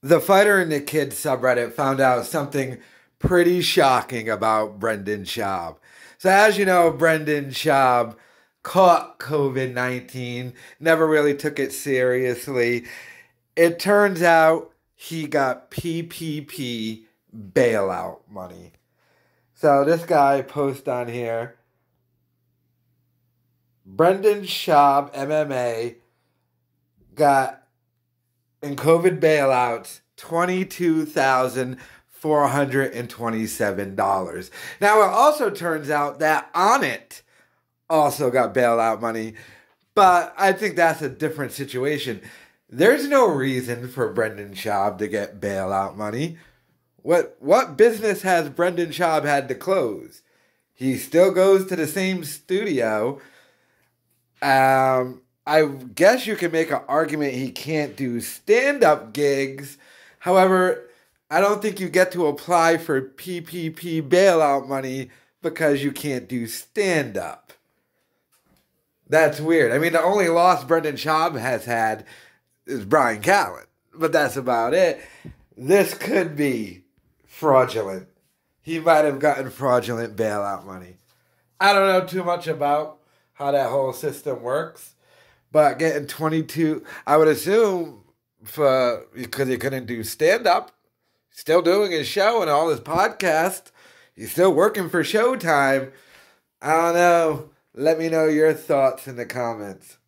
The Fighter and the Kid subreddit found out something pretty shocking about Brendan Schaub. So, as you know, Brendan Schaub caught COVID 19, never really took it seriously. It turns out he got PPP bailout money. So, this guy posts on here Brendan Schaub, MMA, got in COVID bailouts $22,427. Now, it also turns out that Onnit also got bailout money, but I think that's a different situation. There's no reason for Brendan Schaub to get bailout money. What what business has Brendan Schaub had to close? He still goes to the same studio. Um, I guess you can make an argument he can't do stand up gigs. However, I don't think you get to apply for PPP bailout money because you can't do stand up. That's weird. I mean, the only loss Brendan Schaub has had is Brian Callen, but that's about it. This could be fraudulent. He might have gotten fraudulent bailout money. I don't know too much about how that whole system works. But getting 22, I would assume for because he couldn't do stand up, still doing his show and all his podcast. He's still working for Showtime. I don't know. Let me know your thoughts in the comments.